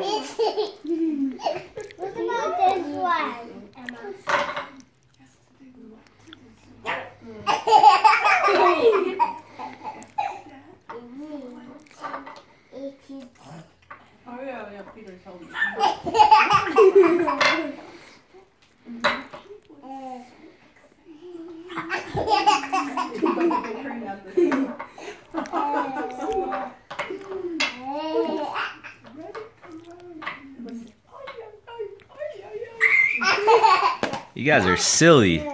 what about this one? Oh yeah, yeah, Peter told me. You guys are silly.